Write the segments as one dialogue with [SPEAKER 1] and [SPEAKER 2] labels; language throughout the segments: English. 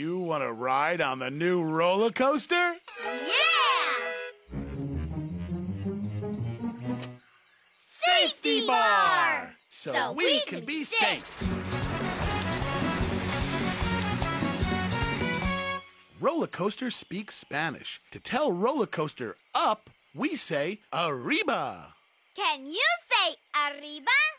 [SPEAKER 1] You want to ride on the new roller coaster?
[SPEAKER 2] Yeah!
[SPEAKER 1] Safety bar! So, we, can, be safe. Roller coaster speaks Spanish. To tell roller coaster up, we say arriba.
[SPEAKER 2] Can you say arriba?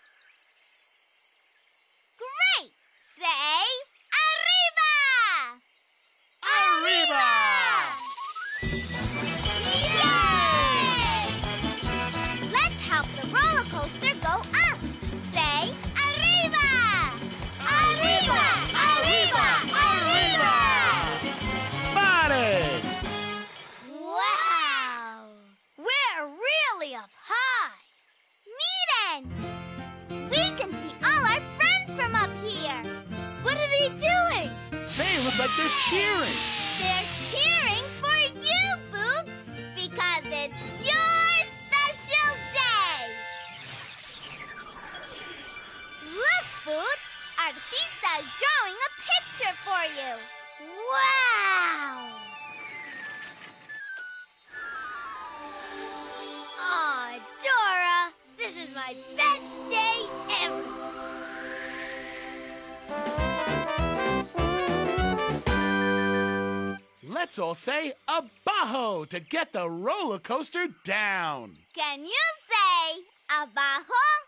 [SPEAKER 1] Look like they're cheering.
[SPEAKER 2] They're cheering for you, Boots, because it's your special day. Look, Boots, Artista is drawing a picture for you. Wow! Aw, Dora, this is my best day ever.
[SPEAKER 1] Let's all say abajo to get the roller coaster down.
[SPEAKER 2] Can you say abajo?